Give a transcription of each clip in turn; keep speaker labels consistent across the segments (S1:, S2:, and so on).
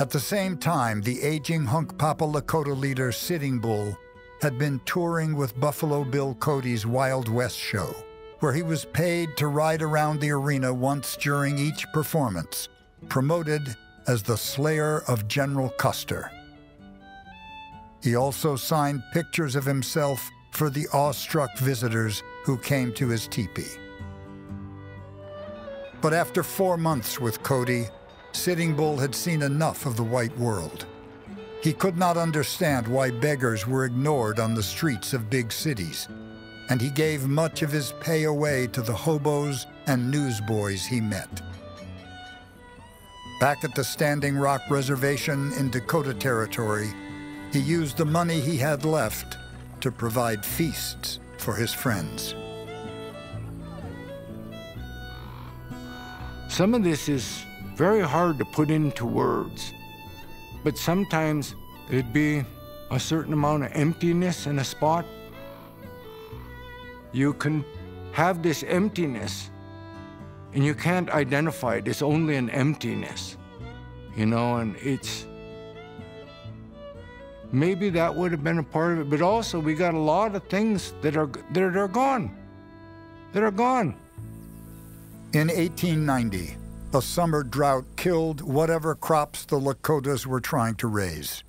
S1: At the same time, the aging Hunkpapa Lakota leader Sitting Bull had been touring with Buffalo Bill Cody's Wild West show, where he was paid to ride around the arena once during each performance, promoted as the Slayer of General Custer. He also signed pictures of himself for the awestruck visitors who came to his teepee. But after four months with Cody, Sitting Bull had seen enough of the white world. He could not understand why beggars were ignored on the streets of big cities, and he gave much of his pay away to the hobos and newsboys he met. Back at the Standing Rock Reservation in Dakota Territory, he used the money he had left to provide feasts for his friends.
S2: Some of this is very hard to put into words, but sometimes it'd be a certain amount of emptiness in a spot. You can have this emptiness and you can't identify it. It's only an emptiness, you know, and it's maybe that would have been a part of it. But also, we got a lot of things that are that are gone, that are gone.
S1: In 1890, a summer drought killed whatever crops the Lakotas were trying to raise.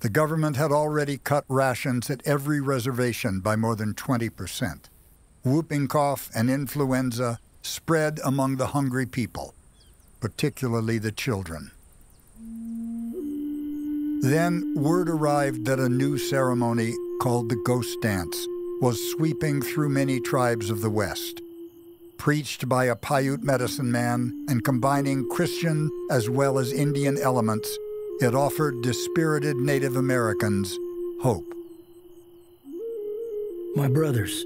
S1: The government had already cut rations at every reservation by more than 20 percent. Whooping cough and influenza spread among the hungry people, particularly the children. Then word arrived that a new ceremony called the Ghost Dance was sweeping through many tribes of the West. Preached by a Paiute medicine man and combining Christian as well as Indian elements, it offered dispirited Native Americans hope.
S3: My brothers,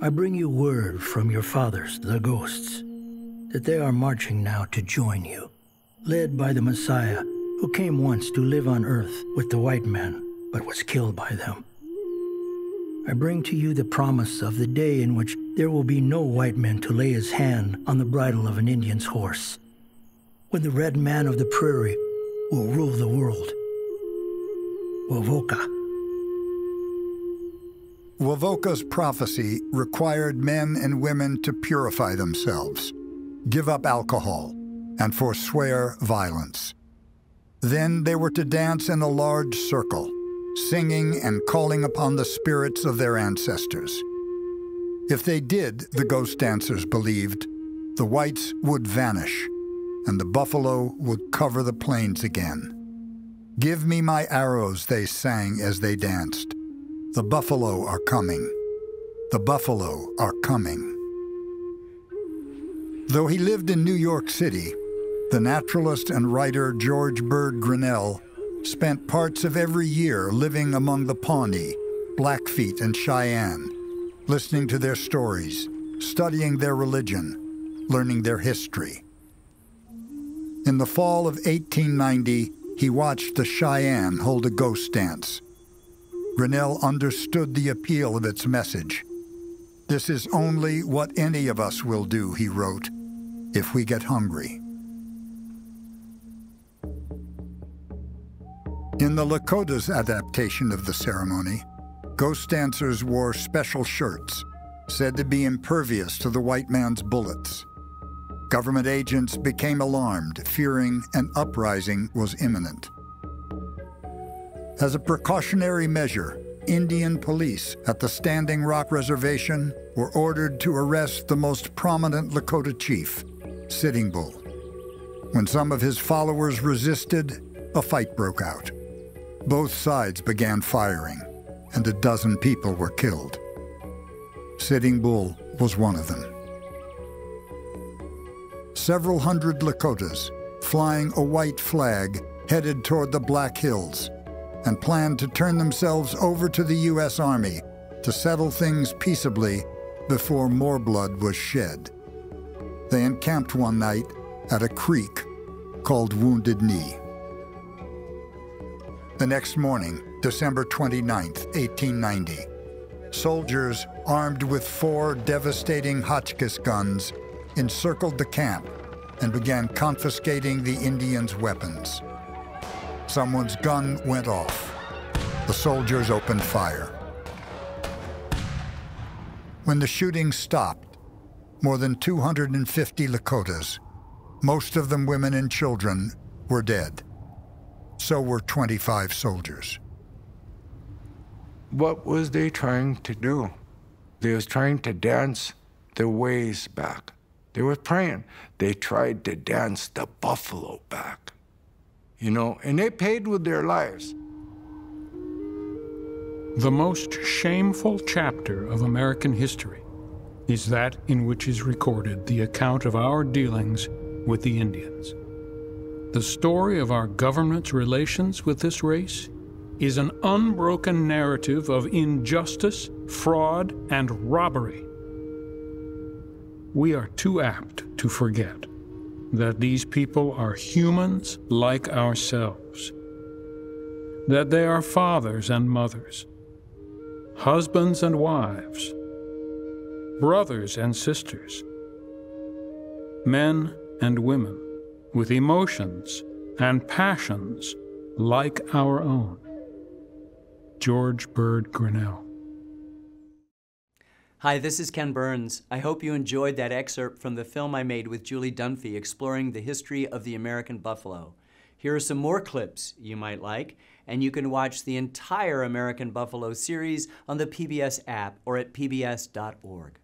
S3: I bring you word from your fathers, the ghosts, that they are marching now to join you, led by the Messiah who came once to live on earth with the white men, but was killed by them. I bring to you the promise of the day in which there will be no white man to lay his hand on the bridle of an Indian's horse, when the red man of the prairie will rule the world. Wovoka.
S1: Wovoka's prophecy required men and women to purify themselves, give up alcohol, and forswear violence. Then they were to dance in a large circle, singing and calling upon the spirits of their ancestors. If they did, the ghost dancers believed, the whites would vanish and the buffalo would cover the plains again. Give me my arrows, they sang as they danced. The buffalo are coming. The buffalo are coming. Though he lived in New York City, the naturalist and writer George Bird Grinnell spent parts of every year living among the Pawnee, Blackfeet, and Cheyenne, listening to their stories, studying their religion, learning their history. In the fall of 1890, he watched the Cheyenne hold a ghost dance. Grinnell understood the appeal of its message. This is only what any of us will do, he wrote, if we get hungry. In the Lakotas adaptation of the ceremony, ghost dancers wore special shirts, said to be impervious to the white man's bullets. Government agents became alarmed, fearing an uprising was imminent. As a precautionary measure, Indian police at the Standing Rock Reservation were ordered to arrest the most prominent Lakota chief, Sitting Bull. When some of his followers resisted, a fight broke out. Both sides began firing, and a dozen people were killed. Sitting Bull was one of them. Several hundred Lakotas, flying a white flag, headed toward the Black Hills and planned to turn themselves over to the U.S. Army to settle things peaceably before more blood was shed. They encamped one night at a creek called Wounded Knee. The next morning, December 29, 1890, soldiers armed with four devastating Hotchkiss guns encircled the camp and began confiscating the Indians' weapons. someone's gun went off. The soldiers opened fire. When the shooting stopped, more than 250 Lakotas, most of them women and children, were dead. So were 25 soldiers.
S2: What was they trying to do? They was trying to dance the ways back. They were praying. They tried to dance the buffalo back. You know, and they paid with their lives.
S4: The most shameful chapter of American history is that in which is recorded the account of our dealings with the Indians. The story of our government's relations with this race is an unbroken narrative of injustice, fraud, and robbery. We are too apt to forget that these people are humans like ourselves, that they are fathers and mothers, husbands and wives, brothers and sisters, men and women with emotions and passions like our own. George Bird Grinnell.
S5: Hi, this is Ken Burns. I hope you enjoyed that excerpt from the film I made with Julie Dunfey exploring the history of the American buffalo. Here are some more clips you might like, and you can watch the entire American Buffalo series on the PBS app or at pbs.org.